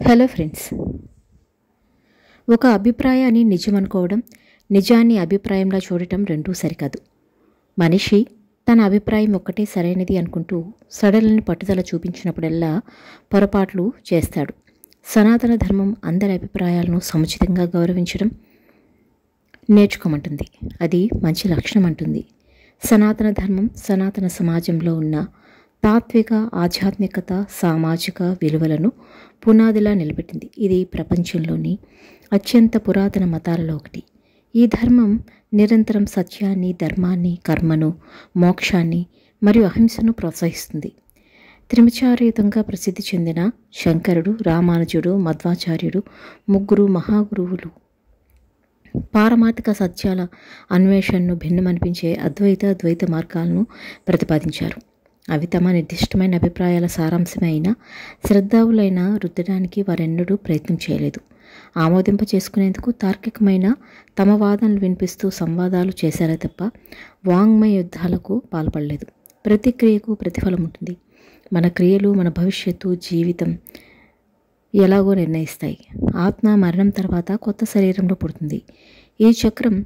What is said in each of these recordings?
Hello friends. ఒక అభిప్రాయాన్ని నిజమనుకోవడం నిజాన్ని అభిప్రాయంలా చూడటం రెండూ సరికాదు. మనిషి తన అభిప్రాయం ఒక్కటే సరైనది అనుకుంటూ సడలని పట్టుదల చూపించినప్పుడల్లా పొరపాట్లు చేస్తాడు. సనాతన ధర్మం అందరి అభిప్రాయాలను సముచితంగా గౌరవించడం నేర్చుకోమంటుంది. అది మంచి లక్షణం అంటుంది సనాతన ధర్మం సనాతన సమాజంలో ఉన్న తాత్విక ఆధ్యాత్మికత సామాజిక విలువలను పునాదిలా నిలబెట్టింది. ఇది ప్రపంచంలోని అత్యంత పురాతన మతాలలో ఒకటి. ఈ ధర్మం నిరంతరం సత్యాన్ని ధర్మాన్ని కర్మను మోక్షాన్ని మరియు అహింసను ప్రోత్సహిస్తుంది. త్రిమచారయుతంగా ప్రసిద్ధి చెందిన శంకరుడు రామానుజుడు మధ్వాచార్యుడు ముగ్గురు మహాగురువులు. పారమార్థిక సత్యాల అన్వేషణను భిన్నమనిపించే అద్వైత ద్వైత మార్గాలను ప్రతిపాదించారు. అవి తమ నిర్దిష్టమైన అభిప్రాయాల సారాంశమైన శ్రద్ధావులైన రుద్దడానికి వారెన్నడూ ప్రయత్నం చేయలేదు. ఆమోదింప చేసుకునేందుకు తార్కికమైన తమ వాదనలు వినిపిస్తూ సంవాదాలు చేశారే తప్ప వాంగ్మయ యుద్ధాలకు పాల్పడలేదు. ప్రతి క్రియకు ప్రతిఫలం ఉంటుంది. మన క్రియలు మన భవిష్యత్తు జీవితం ఎలాగో నిర్ణయిస్తాయి. ఆత్మ మరణం తర్వాత కొత్త శరీరంలో పుడుతుంది. ఈ చక్రం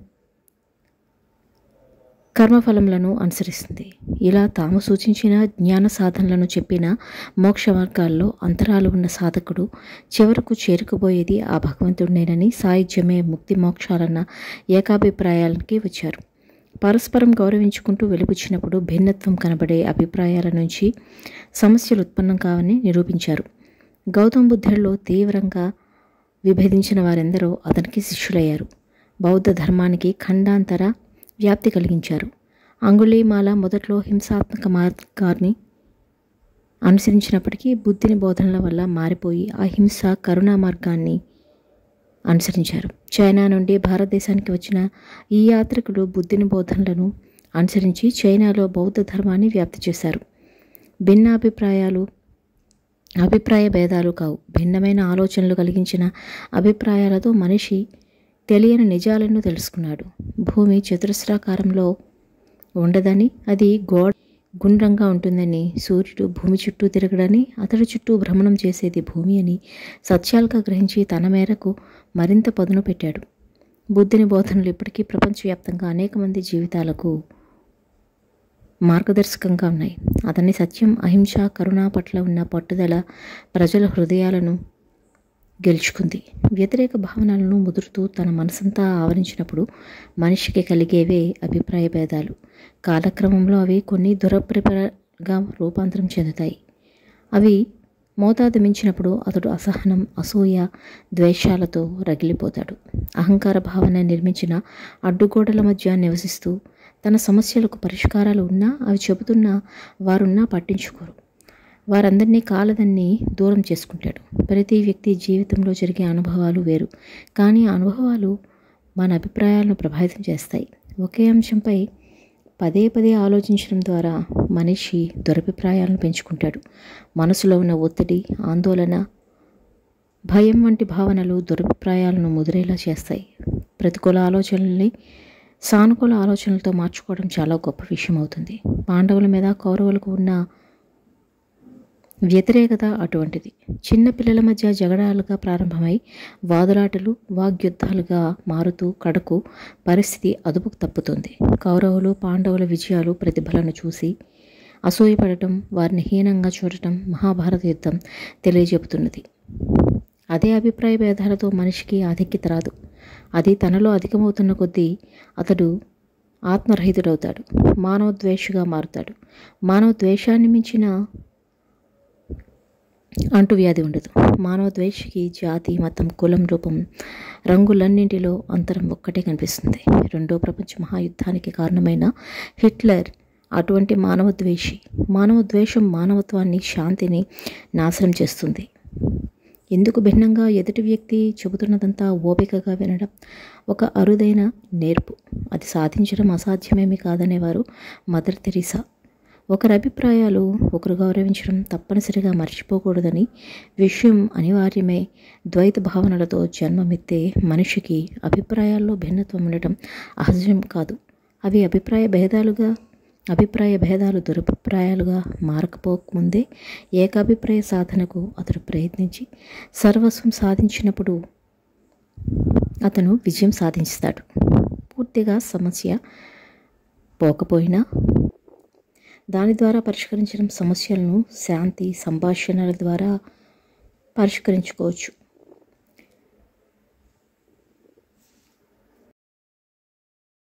కర్మఫలములను అనుసరిస్తుంది. ఇలా తాము సూచించిన జ్ఞాన సాధనలను చెప్పిన మోక్ష మార్గాల్లో అంతరాలు ఉన్న సాధకుడు చివరకు చేరుకుపోయేది ఆ భగవంతుడినేనని సాయుధ్యమే ముక్తి మోక్షాలన్న ఏకాభిప్రాయాలకి వచ్చారు. పరస్పరం గౌరవించుకుంటూ వెలుపుచ్చినప్పుడు భిన్నత్వం కనబడే అభిప్రాయాల నుంచి సమస్యలు ఉత్పన్నం కావని నిరూపించారు. గౌతమ బుద్ధుల్లో తీవ్రంగా విభేదించిన వారెందరో అతనికి శిష్యులయ్యారు. బౌద్ధ ధర్మానికి ఖండాంతర వ్యాప్తి కలిగించారు. అంగుళీమాల మొదట్లో హింసాత్మక మార్గాన్ని అనుసరించినప్పటికీ బుద్ధిని బోధనల వల్ల మారిపోయి ఆ హింస కరుణా మార్గాన్ని అనుసరించారు. చైనా నుండి భారతదేశానికి వచ్చిన ఈ యాత్రికులు బుద్ధిని బోధనలను అనుసరించి చైనాలో బౌద్ధ ధర్మాన్ని వ్యాప్తి చేశారు. భిన్నాభిప్రాయాలు అభిప్రాయ భేదాలు కావు. భిన్నమైన ఆలోచనలు కలిగించిన అభిప్రాయాలతో మనిషి తెలియని నిజాలను తెలుసుకున్నాడు. భూమి చతురస్రాకారంలో ఉండదని అది గోడ గుండ్రంగా ఉంటుందని సూర్యుడు భూమి చుట్టూ తిరగడని అతడి చుట్టూ భ్రమణం చేసేది భూమి అని సత్యాలుగా గ్రహించి తన మేరకు మరింత పదును పెట్టాడు. బుద్ధిని బోధనలు ఇప్పటికీ ప్రపంచవ్యాప్తంగా అనేక మంది జీవితాలకు మార్గదర్శకంగా ఉన్నాయి. అతని సత్యం అహింస కరుణ పట్ల ఉన్న పట్టుదల ప్రజల హృదయాలను గెలుచుకుంది. వ్యతిరేక భావనలను ముదురుతూ తన మనసంతా ఆవరించినప్పుడు మనిషికి కలిగేవే అభిప్రాయ భేదాలు. కాలక్రమంలో అవి కొన్ని దురప్రిపరగా రూపాంతరం చెందుతాయి. అవి మోతాదు మించినప్పుడు అతడు అసహనం అసూయ ద్వేషాలతో రగిలిపోతాడు. అహంకార భావన నిర్మించిన అడ్డుగోడల మధ్య నివసిస్తూ తన సమస్యలకు పరిష్కారాలు ఉన్నా అవి చెబుతున్నా వారున్నా పట్టించుకోరు. వారందరినీ కాలదన్ని దూరం చేసుకుంటాడు. ప్రతి వ్యక్తి జీవితంలో జరిగే అనుభవాలు వేరు. కానీ అనుభవాలు మన అభిప్రాయాలను ప్రభావితం చేస్తాయి. ఒకే అంశంపై పదే పదే ఆలోచించడం ద్వారా మనిషి దురభిప్రాయాలను పెంచుకుంటాడు. మనసులో ఉన్న ఒత్తిడి ఆందోళన భయం వంటి భావనలు దురభిప్రాయాలను ముదిరేలా చేస్తాయి. ప్రతికూల ఆలోచనల్ని సానుకూల ఆలోచనలతో మార్చుకోవడం చాలా గొప్ప విషయం అవుతుంది పాండవుల మీద కౌరవులకు ఉన్న వ్యతిరేకత అటువంటిది. చిన్నపిల్లల మధ్య జగడాలుగా ప్రారంభమై వాదులాటలు వాగ్యుద్ధాలుగా మారుతూ కడకు పరిస్థితి అదుపుకు తప్పుతుంది. కౌరవులు పాండవుల విజయాలు ప్రతిభలను చూసి అసూయపడటం వారిని హీనంగా చూడటం మహాభారత యుద్ధం తెలియజెపుతున్నది అదే అభిప్రాయ భేదాలతో మనిషికి ఆధిక్యత రాదు. అది తనలో అధికమవుతున్న కొద్దీ అతడు ఆత్మరహితుడవుతాడు. మానవ ద్వేషగా మారుతాడు. మానవ ద్వేషాన్ని మించిన అంటువ్యాధి ఉండదు. మానవ ద్వేషికి జాతి మతం కులం రూపం రంగులన్నింటిలో అంతరం ఒక్కటే కనిపిస్తుంది. రెండో ప్రపంచ మహాయుద్ధానికి కారణమైన హిట్లర్ అటువంటి మానవ ద్వేషి మానవ ద్వేషం మానవత్వాన్ని శాంతిని నాశనం చేస్తుంది. ఎందుకు భిన్నంగా ఎదుటి వ్యక్తి చెబుతున్నదంతా ఓపికగా వినడం ఒక అరుదైన నేర్పు. అది సాధించడం అసాధ్యమేమి కాదనేవారు మదర్ తెరీసా. ఒకరి అభిప్రాయాలు ఒకరు గౌరవించడం తప్పనిసరిగా మర్చిపోకూడదని విషయం అనివార్యమే. ద్వైత భావనలతో జన్మమెత్తే మనిషికి అభిప్రాయాల్లో భిన్నత్వం ఉండటం అహజం కాదు. అవి అభిప్రాయ భేదాలుగా అభిప్రాయ భేదాలు దురభిప్రాయాలుగా మారకపోకముందే ఏకాభిప్రాయ సాధనకు అతడు ప్రయత్నించి సర్వస్వం సాధించినప్పుడు అతను విజయం సాధించుతాడు. పూర్తిగా సమస్య పోకపోయినా దాని ద్వారా పరిష్కరించడం సమస్యలను శాంతి సంభాషణల ద్వారా పరిష్కరించుకోవచ్చు.